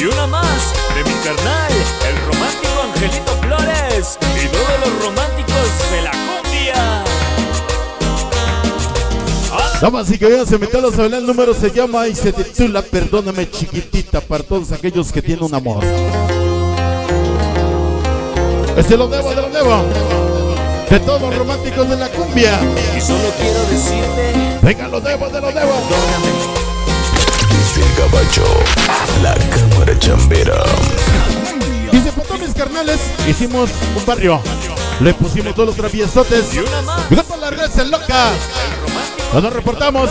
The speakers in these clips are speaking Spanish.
Y una más de mi carnal, el romántico Angelito Flores. Y todos los románticos de la cumbia. Damas y caballeros, metió a bailar, el número se llama y se titula Perdóname chiquitita para todos aquellos que tienen un amor. Este lo debo, te lo debo. De todos los románticos de la cumbia. Y solo quiero decirte, Venga, lo debo, te lo debo. perdóname. El gabacho, la cámara chambera. Para todos mis carnales, hicimos un barrio. Le pusimos todos los traviesotes. Y una más, Y para la red se loca. Nos reportamos.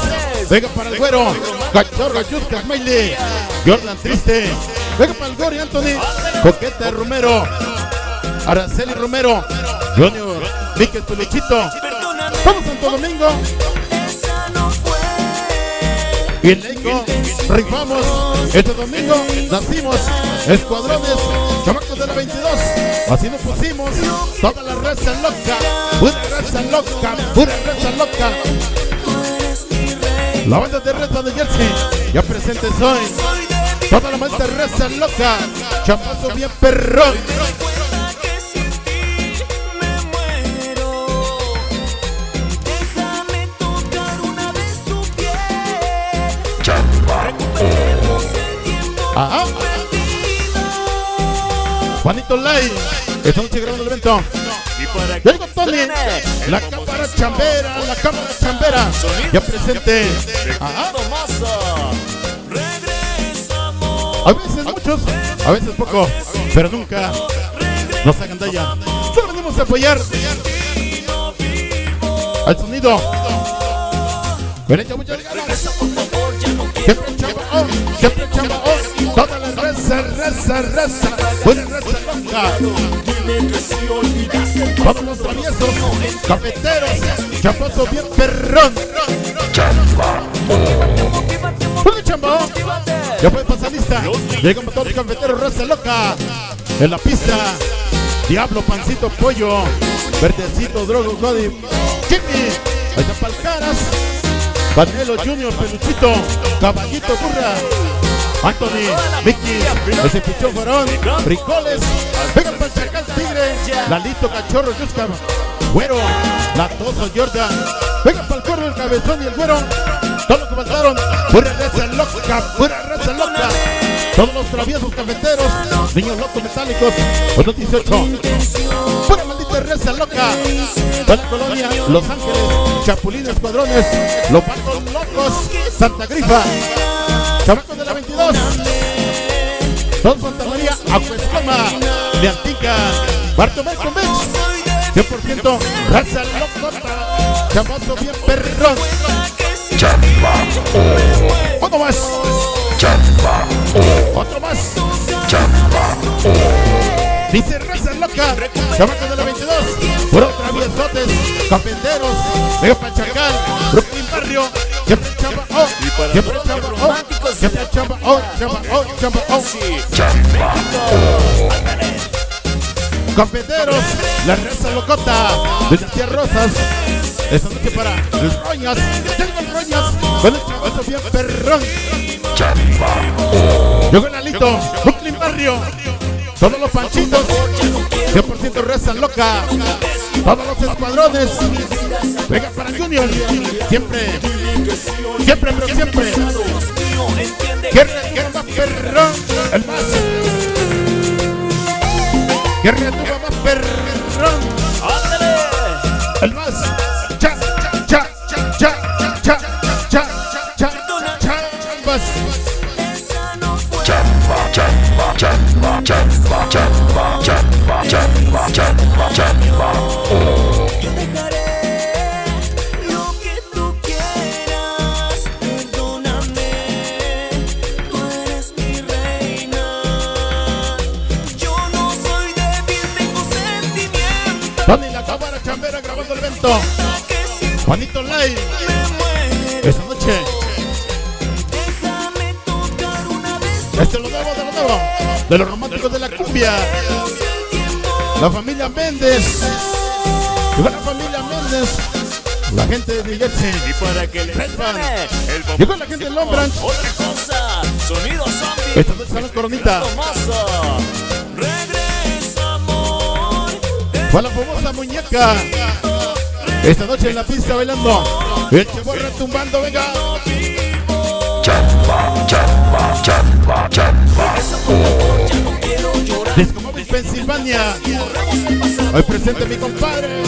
Venga para el güero. Cachorro, Yusca, Smiley. Jordan Triste. Venga para el Gori, Anthony. Coqueta Romero. Araceli Romero. Junior. Miquel. Perdóname, Todo Santo Domingo. Y Leico rifamos. Este domingo nacimos. Escuadrones. Chamacos de la 22. Así nos pusimos. Toda la raza loca. Pura raza loca. Pura raza loca. La banda de raza de Jersey. Ya presentes hoy. Soy Toda la maldita raza loca. Chapazo bien perrón. Juanito Lai. Esta noche grabando el evento. Y para Ya llegó Tony. La cámara chambera. La cámara chambera. Ya presente. Ajá. A veces muchos, a veces poco, pero nunca nos hagan daño. Solo venimos a apoyar al sonido. Ven, muchas. Siempre chamba, oh, siempre chamba, oh. Raza, raza, raza. Buena los traviesos, cafeteros, chapazo bien perrón. Chamba, oh. Ya puede pasar lista. Llegan todos los cafeteros, raza loca. En la pista. Diablo, pancito, pollo. Verdecito, drogo, Cody. Jimmy. Ahí está Palcaras. Vanelo Junior, Peluchito. Caballito, Burra. Anthony, Vicky, ese pichón varón, Frijoles, venga para el Chacal Tigre, Lalito Cachorro, Yusca, Güero, Latoso Jordan, venga para el Corvo, el Cabezón y el Güero, todos los que faltaron, pura raza loca, pura raza loca, todos los traviesos cafeteros, niños locos metálicos, otros 18, pura maldita raza loca, toda la colonia, Los Ángeles, Chapulín Escuadrones, Los Patos Locos, Santa Grifa, Chamacos de la 22, Don Santa María, Acuescoma, de Antica, Bartolomé Convex, 100% raza locota, chamazo bien perrón. Chamba, Otro más, chamba, otro más. chamba. Dice raza loca, chamacos de la 22, puro traviesotes, cafeteros, Vega Pachacal, Brooklyn Barrio, siempre chamba, oh, siempre chamba, oh, chamba, oh, chamba, oh, chamba, oh. Chamba, Cafeteros, la raza locota, Dinastía Rosas, esta noche para el Roñas, tengo el Roñas, con el chavazo bien perrón, chamba, llegó el Alito, Brooklyn Barrio, todos los panchitos, 100% raza loca, todos los escuadrones, venga para Junior, siempre, siempre, pero siempre, mano, entiende más perrón, el más. Guerra tu más perrón, ándale, el más. Tony la cámara chambera grabando el evento. Juanito Live. Esta noche. Este lo debo, de lo debo. De los románticos de la cumbia. La familia Méndez. Llegó la familia Méndez. La gente de Jersey. Y para que le Llegó la gente de Long Branch. Otra cosa, Sonido zombie. Esta noche la coronita. Fue la famosa muñeca. Esta noche en la pista bailando. El Cheborra tumbando, venga. Chamba, chamba, chamba, chamba. Disco Móvil Pensilvania. Hoy presente mi compadre.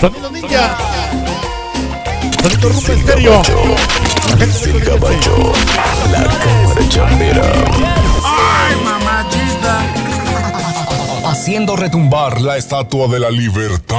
Sonido Ninja. Sonido Rumba Estéreo. La gente de Colimense. Retumbar la estatua de la libertad.